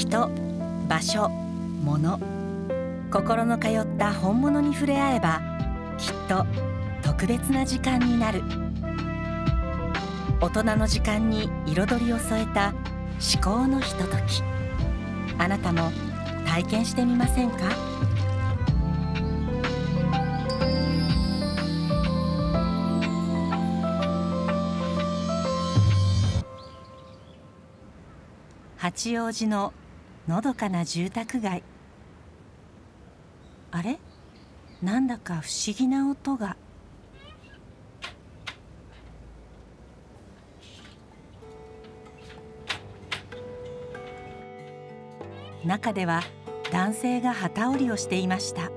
人場所物。心の通った本物に触れ合えばきっと特別な時間になる。大人の時間に彩りを添えた至高のひととき。あなたも体験してみませんか？八王子ののどかな住宅街。あれ？なんだか不思議な音が。中では男性が機織りをしていました。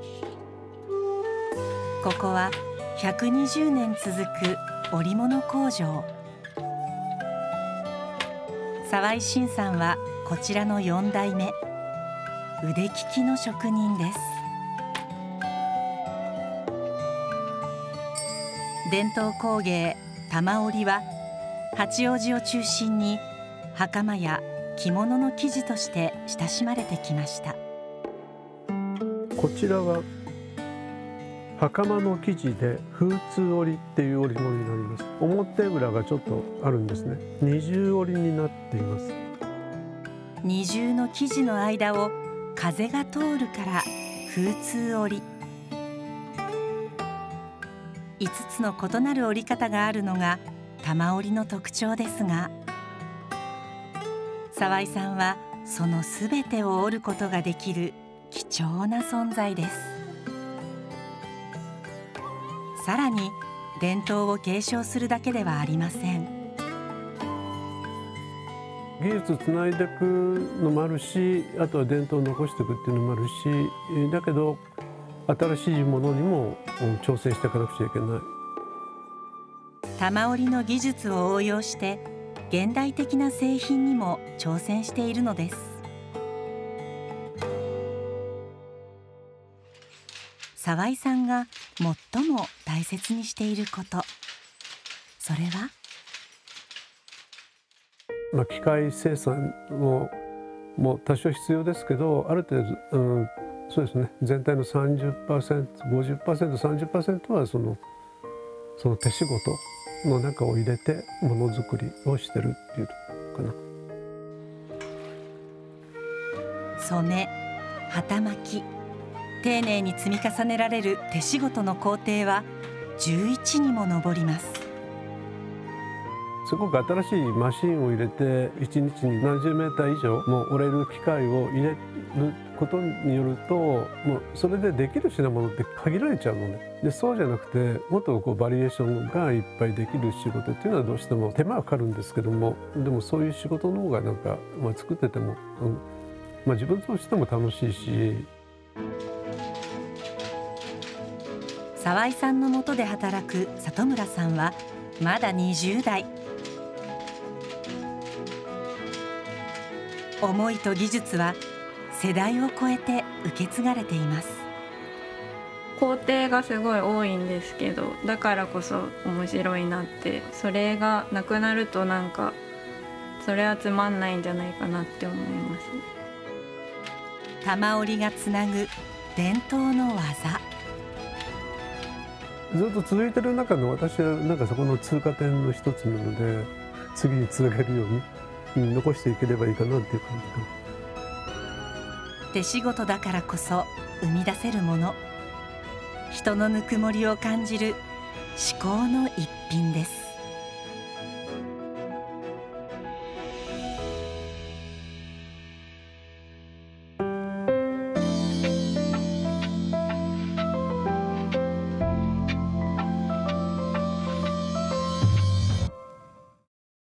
ここは120年続く織物工場。沢井真さんはこちらの4代目腕利きの職人です。伝統工芸玉織は八王子を中心に袴や着物の生地として親しまれてきました。こちらは袴の生地で風通織りっていう織物になります。表裏がちょっとあるんですね。二重織りになっています。二重の生地の間を風が通るから風通織。り5つの異なる織り方があるのが玉織りの特徴ですが沢井さんはそのすべてを織ることができる貴重な存在です。さらに伝統を継承するだけではありません。技術つないでいくのもあるしあとは伝統を残していくっていうのもあるしだけど新しいものにも挑戦していかなくちゃいけない。玉織の技術を応用して現代的な製品にも挑戦しているのです。沢井さんが最も大切にしていること。それは？まあ、機械生産もも多少必要ですけどある程度、うん、そうですね。全体の 30%50%30% はそのその手仕事の中を入れてものづくりをしてるっていうかな。染め旗巻き。丁寧に積み重ねられる手仕事の工程は11にも上ります。すごく新しいマシンを入れて1日に何十メーター以上も折れる機械を入れることによるともうそれでできる品物って限られちゃうのね。でそうじゃなくてもっとこうバリエーションがいっぱいできる仕事っていうのはどうしても手間はかかるんですけどもでもそういう仕事の方がなんか、まあ、作ってても、うん。まあ、自分としても楽しいし。沢井さんのもとで働く里村さんはまだ20代。思いと技術は世代を超えて受け継がれています。工程がすごい多いんですけどだからこそ面白いなってそれがなくなるとなんかそれはつまんないんじゃないかなって思います。玉織りがつなぐ伝統の技。ずっと続いてる中の私はなんかそこの通過点の一つなので次につなげるように残していければいいかなっていう感じか手仕事だからこそ生み出せるもの。人のぬくもりを感じる至高の一品です。